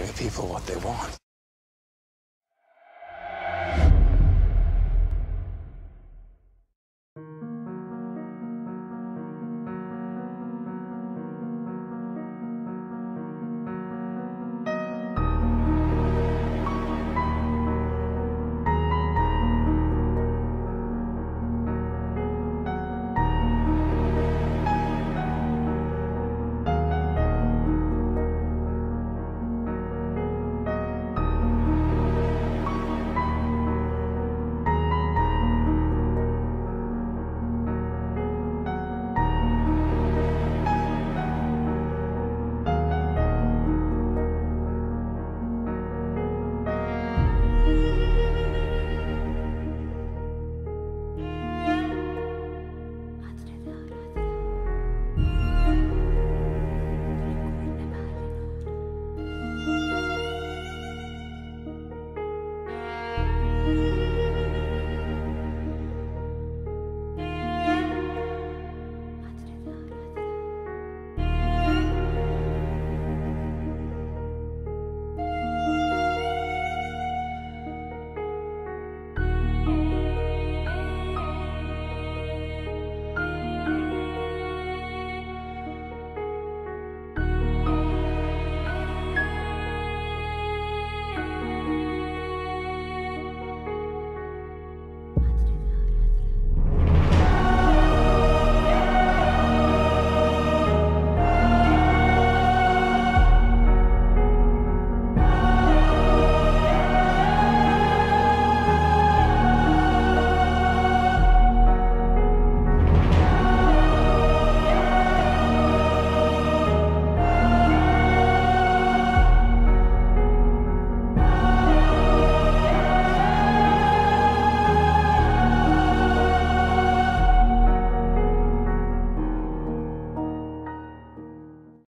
giving people what they want.